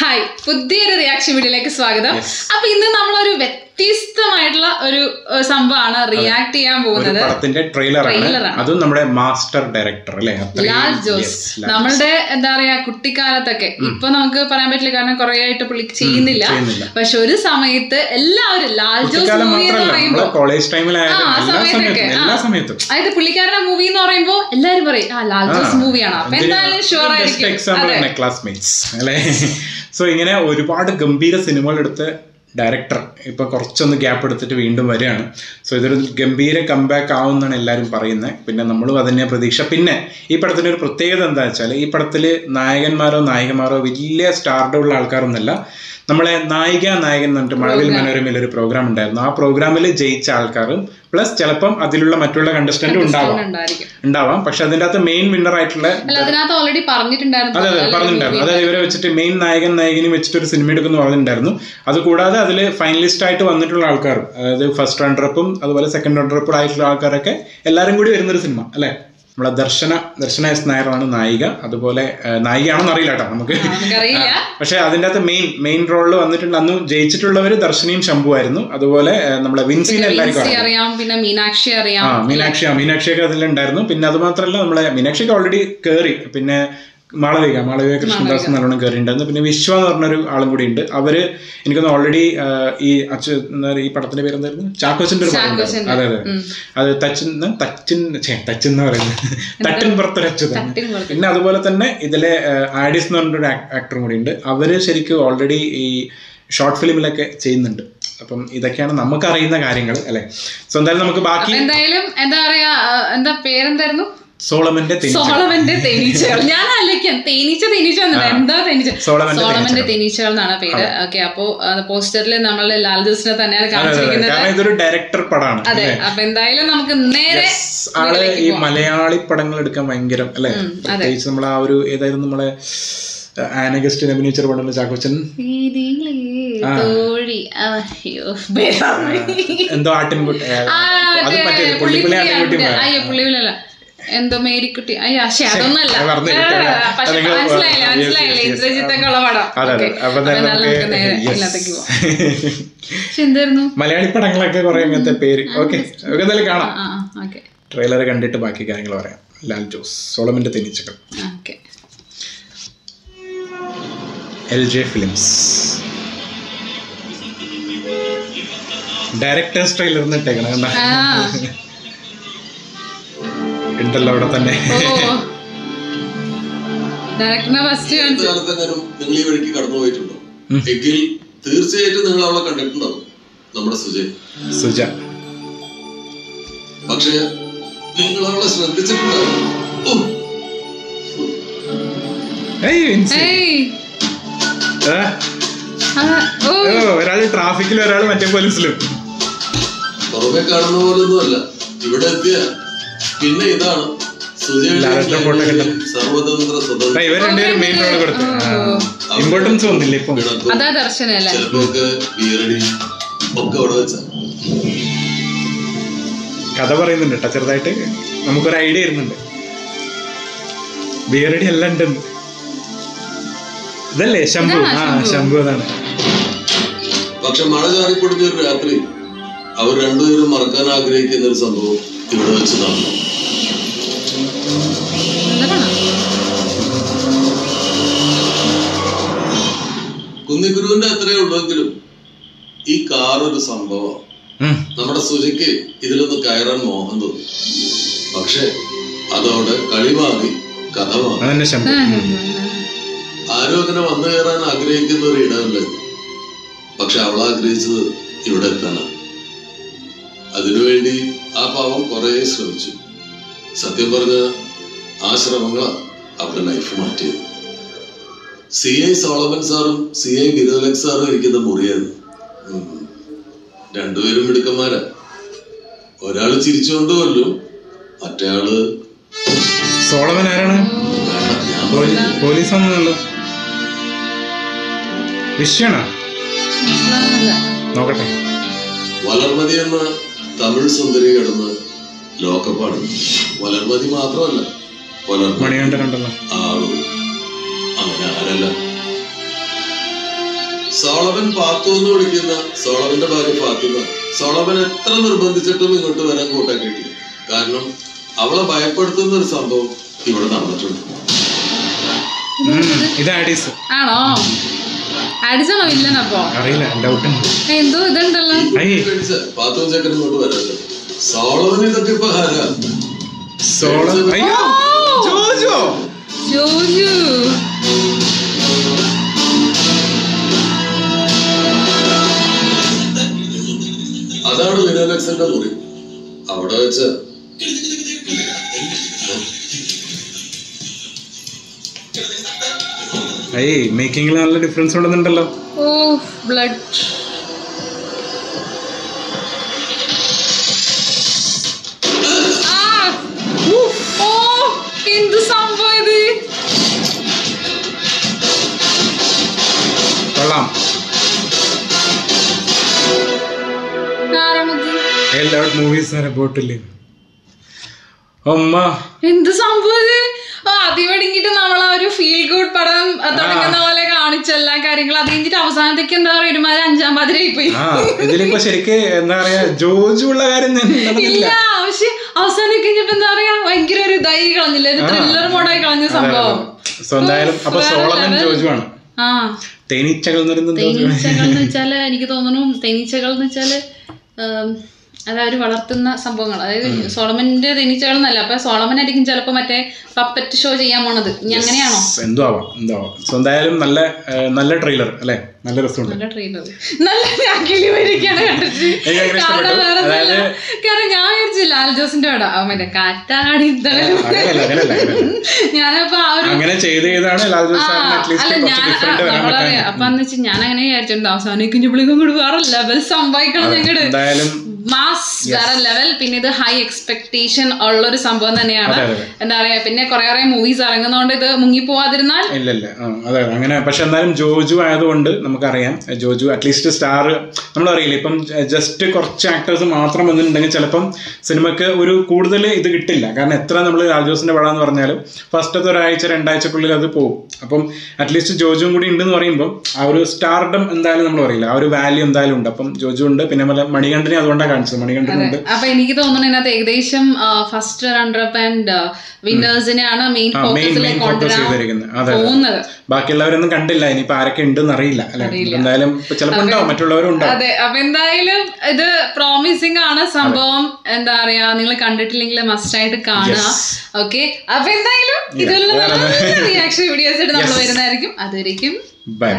Hi പുതിയൊരു reaction വീഡിയോയിലേക്ക് സ്വാഗതം. അപ്പൊ ഇന്ന് നമ്മളൊരു വ്യത്യസ്തമായിട്ടുള്ള ഒരു സംഭവമാണ് റിയാക്ട് ചെയ്യാൻ പോകുന്നത്. പടത്തിന്റെ ട്രെയിലറാണ്. അതും നമ്മുടെ മാസ്റ്റർ ഡയറക്ടർ അല്ലെ? ലാൽ ജോസ്. നമ്മളുടെ എന്താ പറയാ കുട്ടിക്കാലത്തൊക്കെ. ഇപ്പൊ നമുക്ക് പറയാൻ പറ്റില്ല കാരണം കുറെ ആയിട്ട് പുള്ളി ചെയ്യുന്നില്ല. പക്ഷെ ഒരു സമയത്ത് എല്ലാവരും ലാൽ ജോസ് മൂവി എന്ന് കോളേജ് ടൈമിലായാലും എല്ലാ സമയത്തും അതായത് പുള്ളിക്കാരുടെ മൂവി എന്ന് പറയുമ്പോ എല്ലാരും പറയും ആ ലാൽ ജോസ് മൂവിയാണ് അപ്പൊ എന്തായാലും ഷുവർ ആയിരിക്കും. സോ ഇങ്ങനെ ഒരുപാട് ഗംഭീര സിനിമകൾ എടുത്ത് ഡയറക്ടർ ഇപ്പൊ കുറച്ചൊന്ന് ഗ്യാപ്പ് എടുത്തിട്ട് വീണ്ടും വരികയാണ്. സോ ഇതൊരു ഗംഭീര കംബാക്ക് ആവുമെന്നാണ് എല്ലാവരും പറയുന്നത്. പിന്നെ നമ്മളും അതന്നെ പ്രതീക്ഷ. പിന്നെ ഈ പടത്തിന്റെ ഒരു പ്രത്യേകത എന്താ വെച്ചാൽ ഈ പടത്തിൽ നായകന്മാരോ നായികമാരോ വലിയ സ്റ്റാർഡ് ഉള്ള ആൾക്കാരൊന്നുമല്ല. നമ്മളെ നായിക നായകൻ എന്ന് പറഞ്ഞിട്ട് മഴവിൽ മനോരമയിൽ ഒരു പ്രോഗ്രാം ഉണ്ടായിരുന്നു. ആ പ്രോഗ്രാമിൽ ജയിച്ച ആൾക്കാരും പ്ലസ് ചിലപ്പം അതിലുള്ള മറ്റുള്ള കണ്ടസ്റ്റന്റ് ഉണ്ടാവാം. ഉണ്ടാവാം. പക്ഷെ അതിന്റെ അകത്ത് മെയിൻ വിന്നർ ആയിട്ടുള്ള ഓൾറെഡി പറഞ്ഞിട്ടുണ്ടായിരുന്നു. അതെ അതെ പറഞ്ഞിട്ടുണ്ടായിരുന്നു. അതായത് ഇവരെ വെച്ചിട്ട് മെയിൻ നായകൻ നായകനും വെച്ചിട്ട് ഒരു സിനിമ എടുക്കുന്നു പറഞ്ഞിട്ടുണ്ടായിരുന്നു. അത് കൂടാതെ അതിൽ ഫൈനലിസ്റ്റ് ആയിട്ട് വന്നിട്ടുള്ള ആൾക്കാർ അതായത് ഫസ്റ്റ് റണ്ണറപ്പും അതുപോലെ സെക്കൻഡ് റണ്ണറപ്പും ആയിട്ടുള്ള ആൾക്കാരൊക്കെ എല്ലാവരും കൂടി വരുന്നൊരു സിനിമ അല്ലേ? നമ്മളെ ദർശന ദർശന എസ് നായറാണ് നായിക. അതുപോലെ നായികയാണെന്ന് അറിയില്ല കേട്ടോ നമുക്ക്. പക്ഷെ അതിന്റെ അകത്ത് മെയിൻ മെയിൻ റോളിൽ വന്നിട്ടുണ്ട്. അന്ന് ജയിച്ചിട്ടുള്ളവർ ദർശനയും ശംഭു ആയിരുന്നു അതുപോലെ നമ്മളെ വിൻസിനെ എല്ലാവർക്കും അറിയാം പിന്നെ മീനാക്ഷി അറിയാം. ആ മീനാക്ഷി മീനാക്ഷിയൊക്കെ അതിലുണ്ടായിരുന്നു. പിന്നെ അത് മാത്രമല്ല നമ്മളെ മീനാക്ഷിക്ക് ഓൾറെഡി കയറി പിന്നെ മാളവിക മാളവിക കൃഷ്ണദാസ് നല്ലോണം കയറിയിട്ടുണ്ടായിരുന്നു പിന്നെ വിശ്വ എന്ന് പറഞ്ഞൊരു ആളും കൂടി ഉണ്ട്. അവർ എനിക്കൊന്ന് ഓൾറെഡി ഈ അച്ഛൻ ഈ പടത്തിന്റെ പേര് എന്തായിരുന്നു ചാക്കോച്ചന്റെ ഒരു പടം. അതെ അതെ. അത് തച്ചിൻ തച്ചിൻ തച്ചിൻ എന്ന് പറയുന്നത്. തട്ടിൻ പുറത്തൊരച്ചു തട്ടിൻ പിന്നെ അതുപോലെ തന്നെ ഇതിലെ ആഡിസ് എന്ന് പറഞ്ഞൊരു ആക്ടറും കൂടി ഉണ്ട്. അവർ ശരിക്കും ഓൾറെഡി ഈ ഷോർട്ട് ഫിലിമിലൊക്കെ ചെയ്യുന്നുണ്ട്. അപ്പം ഇതൊക്കെയാണ് നമുക്ക് അറിയുന്ന കാര്യങ്ങൾ അല്ലെ? സോ എന്തായാലും നമുക്ക് ബാക്കി എന്തായാലും എന്താ പറയാ എന്താ പേരെന്തായിരുന്നു? സോളമന്റെ സോളമന്റെ തേനീച്ചകൾ. ഞാൻ ആലോചിക്കാം. തേനീച്ച തേനീച്ച എന്താ തേനീച്ച? സോളമന്റെ തേനീച്ചകൾ. എന്നാണ് പേര്. ഓക്കെ അപ്പോ പോസ്റ്ററിൽ നമ്മൾ ലാൽ ജോസിനെ തന്നെയാണ് കാണിച്ചിരിക്കുന്നത്. ഇതൊരു ഡയറക്ടർ പടമാണ് അതെ അപ്പൊ എന്തായാലും നമുക്ക് നേരെ ആൾ ഈ മലയാളി പടങ്ങൾ എടുക്കാൻ ഭയങ്കര അല്ലെ? പ്രത്യേകിച്ച് നമ്മൾ ആ ഒരു ഏതായാലും നമ്മളെ അഭിനയിച്ച പടം ചാക്കോച്ചൻ? എന്തോ ആട്ടിൻകുട്ടി അത് മറ്റേ പുള്ളിപ്പുള്ളി ആട്ടിൻകുട്ടി എന്തോ മേരിക്കുട്ടി. അയ്യോ പക്ഷെ അതൊന്നല്ല. പക്ഷെ മനസ്സിലായില്ല മനസ്സിലായില്ല? Yes, yes. ഇന്ദ്രജിത്തൊക്കെ ഉള്ള പടം. പക്ഷെ എന്തായിരുന്നു? മലയാളി പടങ്ങളൊക്കെ കുറെ അങ്ങനത്തെ പേര്. ഓക്കെ എന്തായാലും കാണാം. ട്രെയിലർ കണ്ടിട്ട് ബാക്കി കാര്യങ്ങൾ പറയാം. ലാൽ ജോസ് സോളമിന്റെ തെനിച്ചകൾ okay. L J films. Directors trailer എന്നിട്ടേക്കണം കണ്ട? ഉണ്ടല്ലോ അവിടെ തന്നെ. ഡയറക്ടറിനെ ഫസ്റ്റ് കാണിച്ചു. കാലത്തെങ്ങാനും നിങ്ങൾ ഈ വഴിക്ക് കടന്നു പോയിട്ടുണ്ടോ? എങ്കിൽ തീർച്ചയായിട്ടും നിങ്ങൾ അവളെ കണ്ടിട്ടുണ്ടാവും നമ്മുടെ സുജ. സുജ. പക്ഷെ നിങ്ങൾ അവളെ ശ്രദ്ധിച്ചിട്ടുണ്ടാവും ഒരാൾ ട്രാഫിക്കിലും ഒരാൾ മറ്റേ പോലീസിലും. പുറമെ കാണുന്ന പോലൊന്നും അല്ല. ഇവിടെ എത്തിയ. പിന്നെ ഇതാണ്? സർവതന്ത്ര സ്വതന്ത്ര ഇവർ രണ്ടുപേരും മെയിൻ റോൾ കൊടുത്തു ഇമ്പോർട്ടൻസ് വന്നില്ല ഇപ്പം? അതാ ചിലപ്പോ ഒക്കെ അവിടെ വെച്ച. കഥ പറയുന്നുണ്ട് കേട്ടോ ചെറുതായിട്ട്. നമുക്കൊരു ഐഡിയ വരുന്നുണ്ട്. ബിയറടി എല്ലാം ഉണ്ട്. ഇതല്ലേ ശംഭു? ആ ശംഭു അതാണ്. പക്ഷെ മഴ ചാറിപ്പൊടിഞ്ഞൊരു രാത്രി. അവർ രണ്ടുപേരും മറക്കാൻ ആഗ്രഹിക്കുന്ന ഒരു സംഭവം ഇവിടെ വെച്ച് നടന്നു കുന്നിഗുരുവിന്റെ കുന്നിക്കുരുവിന്റെ അത്രേ ഉള്ളെങ്കിലും ഈ കാർ ഒരു സംഭവം. നമ്മുടെ സുജിക്ക് ഇതിലൊന്ന് കയറാൻ മോഹം തോന്നി. പക്ഷെ അതോടെ കളി മാറി കഥ ആരും അങ്ങനെ വന്നു കയറാൻ ആഗ്രഹിക്കുന്ന ഒരു ഇടമല്ലേ. പക്ഷെ അവൾ ആഗ്രഹിച്ചത് ഇവിടെ എത്താനാണ്. അതിനുവേണ്ടി ആ പാവം കുറേ ശ്രമിച്ചു. സത്യം പറഞ്ഞ ആ ശ്രമങ്ങളാ അവരുടെ ലൈഫ് മാറ്റിയത് സി ഐ സോളമൻ സാറും സി ഐ വിരോലക് സാറും ഇരിക്കുന്ന മുറിയായിരുന്നു. രണ്ടുപേരും മിടുക്കന്മാരാ. ഒരാൾ ചിരിച്ചുകൊണ്ട് കൊല്ലും മറ്റേയാൾ സോളമൻ ആരാണ്? പോലീസ് ഒന്നുമല്ലോ നോക്കട്ടെ. വളർമതി എന്ന തമിഴ് സുന്ദരി കിടന്ന് ലോകപ്പാട്. പുലർമതി മാത്രമല്ല മണികണ്ഠനുണ്ടല്ലോ ആളു അങ്ങനെ ആരല്ല. സോളവൻ പാത്തു എന്ന് വിളിക്കുന്ന സോളവന്റെ ഭാര്യ ഫാത്തിമ സോളവൻ എത്ര നിർബന്ധിച്ചിട്ടും ഇങ്ങോട്ട് വരാൻ കൂട്ടാൻ കിട്ടി കാരണം അവളെ ഭയപ്പെടുത്തുന്ന ഒരു സംഭവം ഇവിടെ നടന്നിട്ടുണ്ട്. ആണോ? അടിച്ചണോ വില്ലൻ അപ്പോ അറിയില്ല ഡൗട്ട് എന്തോ ഇതുണ്ടല്ലോ. സോള അയ്യോ ജോജോ. ജോജു. അതാണ് വിനോലക്സന്റെ മുറി. അവിടെ വെച്ച് അയ്യേ മേക്കിങ്ങിൽ നല്ല ഡിഫറൻസ് ഉണ്ടെന്നുണ്ടല്ലോ. ഓ ബ്ലഡ് മൂവീസ് അബൌട്ട് അമ്മ എന്ത് സംഭവം ഒരു പടം തുടങ്ങുന്ന പോലെ കാണിച്ച എല്ലാ കാര്യങ്ങളും. അത് കഴിഞ്ഞിട്ട് അവസാനത്തേക്ക് എന്താ പറയുക ഒരുമാതിരി അഞ്ചാം പാതിരായി പോയി. ഇതിലിപ്പോ ശരിക്ക് എന്താ പറയാ ജോജുള്ള കാര്യം ഇല്ല പക്ഷെ അവസാനം കഴിഞ്ഞപ്പോ എന്താ പറയാ ഭയങ്കര ഒരു ഇതായി കളഞ്ഞില്ല? ഒരു ത്രില്ലർ മോഡായി കളഞ്ഞ സംഭവം. സോ എന്തായാലും അപ്പൊ സോളമൻ. ജോജു ആണ് ആ. തേനീച്ചകൾ എന്ന് വെച്ചാൽ എനിക്ക് തോന്നുന്നു തേനീച്ചകൾ എന്ന് വെച്ചാൽ അത് അവർ വളർത്തുന്ന സംഭവങ്ങൾ. അതായത് സോളമന്റെ തേനീച്ചകൾ എന്നല്ല അപ്പൊ സോളമൻ ആയിരിക്കും ചിലപ്പോ മറ്റേ പപ്പറ്റ് ഷോ ചെയ്യാൻ പോണത്. ഇനി അങ്ങനെയാണോ? എന്തോ ആവാം എന്തോ ആവാം സോ എന്തായാലും നല്ല നല്ല ട്രെയിലർ അല്ലെ? നല്ല രസമുണ്ട്. നല്ല ട്രെയിലർ നല്ല രാഖിലി വരികയാണ് കണ്ടിട്ട്. കാരണം ഞാൻ വിചാരിച്ചു ലാൽ ജോസിന്റെ പടം മറ്റേ കാറ്റാടി. ഞാനപ്പോ ആ ഒരു അങ്ങനെ ചെയ്ത് ചെയ്താണ് ലാൽ അല്ല ഞാൻ നമ്മളറിയാം പറ്റാൻ അപ്പൊ എന്ന് വെച്ചാൽ ഞാൻ അങ്ങനെ വിചാരിച്ചിട്ടുണ്ട് അവസാനം കുഞ്ഞുപിളിക്കും കൂടി വേറെ ലെവൽ സംഭവിക്കണം ഞങ്ങളുടെ മാസ് വേറെ ലെവൽ പിന്നെ ഇത് ഹൈ എക്സ്പെക്ടേഷൻ ഉള്ള ഒരു സംഭവം തന്നെയാണ്. എന്താ പറയാ പിന്നെ കുറെ കുറെ മൂവീസ് ഇറങ്ങുന്നതുകൊണ്ട് ഇത് മുങ്ങിപ്പോവാതിരുന്നാൽ ഇല്ല ഇല്ല. അങ്ങനെ പക്ഷെ എന്തായാലും ജോജു ആയതുകൊണ്ട് നമുക്കറിയാം. ജോജു അറ്റ്ലീസ്റ്റ് സ്റ്റാർ നമ്മൾ അറിയില്ല ഇപ്പം ജസ്റ്റ് കുറച്ച് ആക്ടേഴ്സ് മാത്രം വന്നിട്ടുണ്ടെങ്കിൽ ചിലപ്പം സിനിമയ്ക്ക് ഒരു കൂടുതൽ ഇത് കിട്ടില്ല. കാരണം എത്ര നമ്മൾ രാജോസിന്റെ പടം എന്ന് പറഞ്ഞാലും ഫസ്റ്റത്തെ ഒരാഴ്ച രണ്ടാഴ്ചക്കുള്ളിൽ അത് പോകും അപ്പം അറ്റ്ലീസ്റ്റ് ജോജുവും കൂടി ഉണ്ടെന്ന് പറയുമ്പോൾ ആ ഒരു സ്റ്റാർഡം എന്തായാലും നമ്മൾ പറയില്ല ആ ഒരു വാല്യൂ എന്തായാലും ഉണ്ട്. അപ്പം ജോജു ഉണ്ട്. പിന്നെ മണികണ്ഠനെ അതുകൊണ്ടാണ് കാണിച്ചത്. മണികണ്ഠനുണ്ട് അപ്പൊ എനിക്ക് തോന്നുന്നു ഇതിനകത്ത് ഏകദേശം ഫസ്റ്റ് റണ്ണറപ്പ് ആൻഡ് വിന്നേഴ്സിനെയാണ് മെയിൻ ഫോക്കസിലേക്ക് കൊണ്ടുവരാൻ. പോകുന്നത്. ബാക്കിയുള്ളവരൊന്നും കണ്ടില്ല. ഇനിയിപ്പോ ആരൊക്കെ ഉണ്ടെന്ന് അറിയില്ല അല്ലെ? എന്തായാലും മറ്റുള്ളവരും അതെ അപ്പൊ എന്തായാലും ഇത് പ്രോമിസിംഗ് ആണ് സംഭവം. എന്താ പറയാ നിങ്ങൾ കണ്ടിട്ടില്ലെങ്കിൽ മസ്റ്റ് ആയിട്ട് കാണുക. ഓക്കെ അപ്പൊ എന്തായാലും ഇതുള്ള റിയാക്ഷൻ വീഡിയോസ് ആയിട്ട് നമ്മൾ വരുന്നതായിരിക്കും. അതുവരേക്കും ബൈ